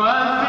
But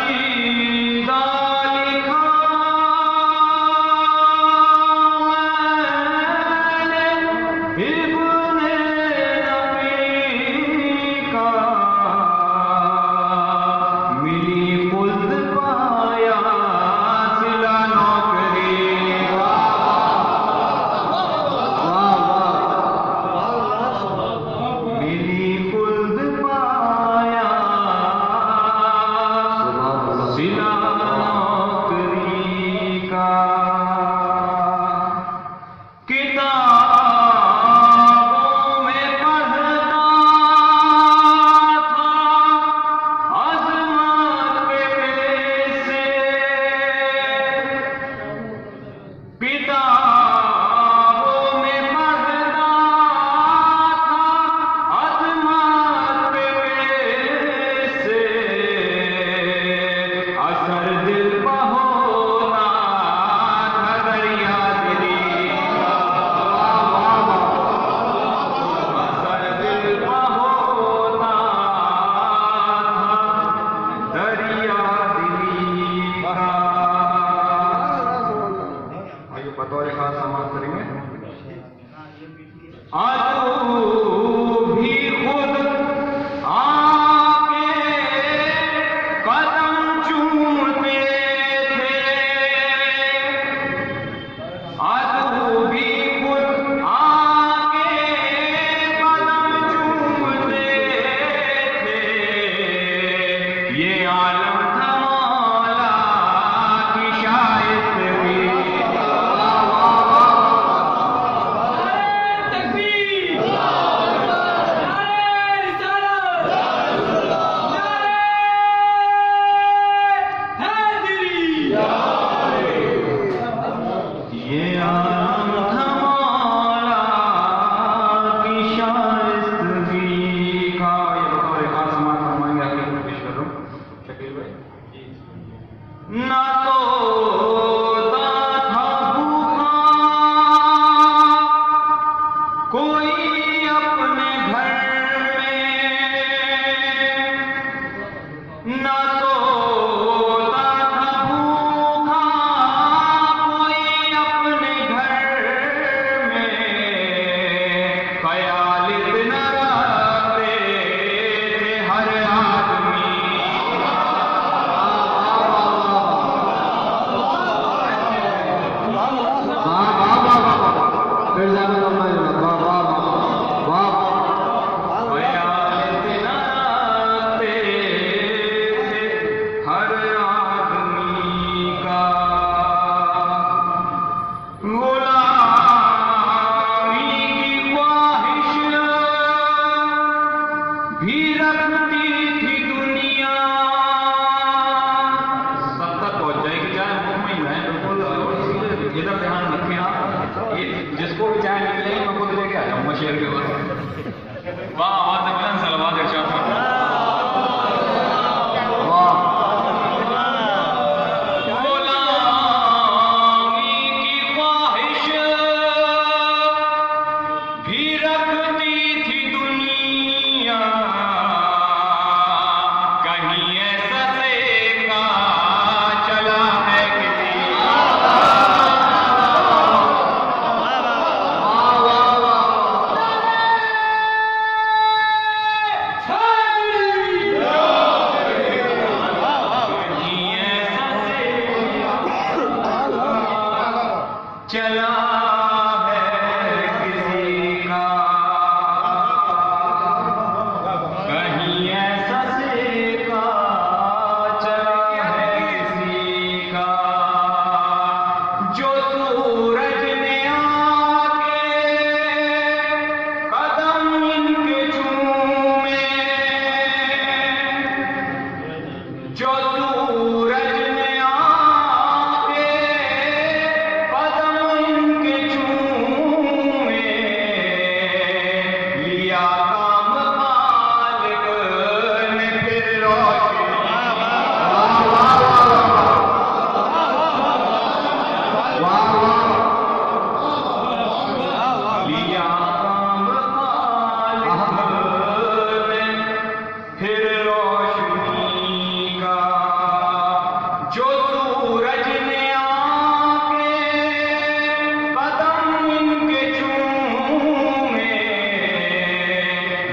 आज No.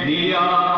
Maria.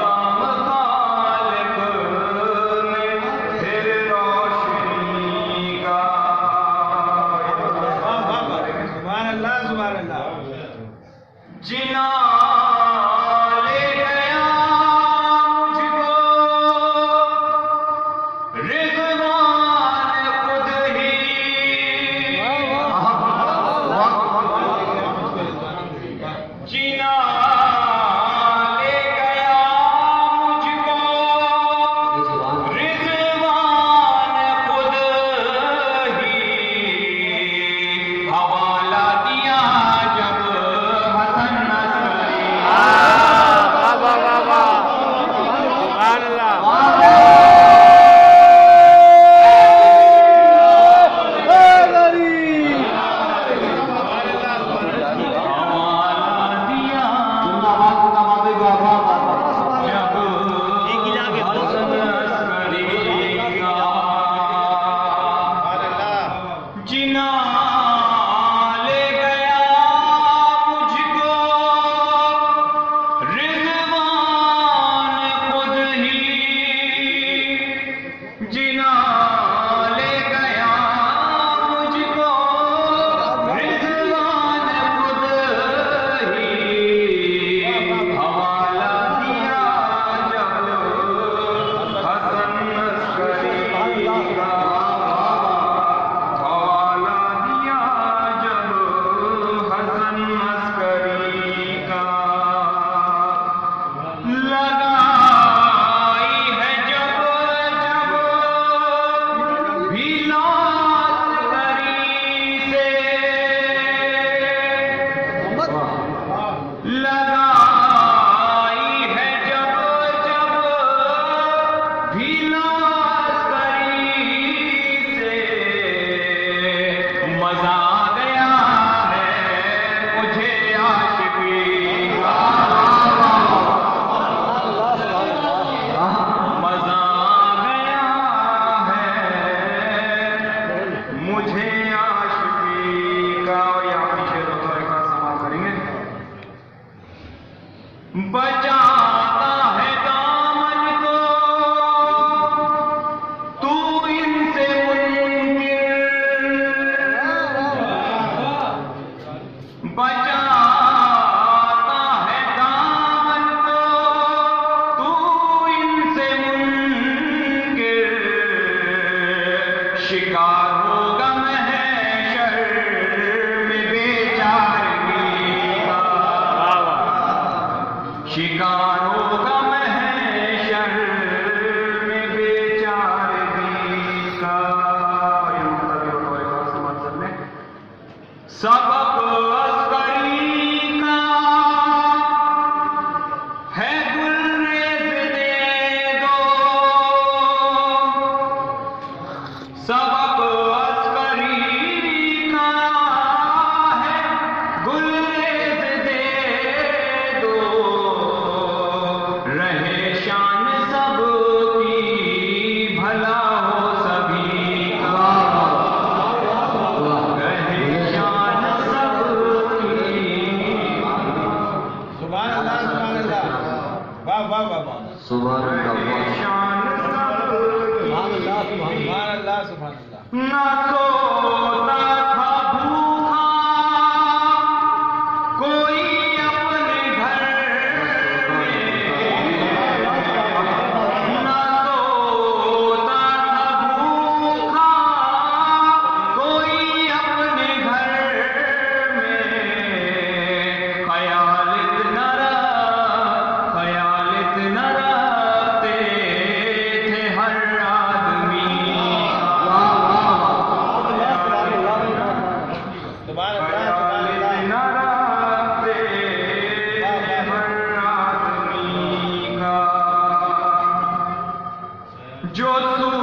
है You're Jordan.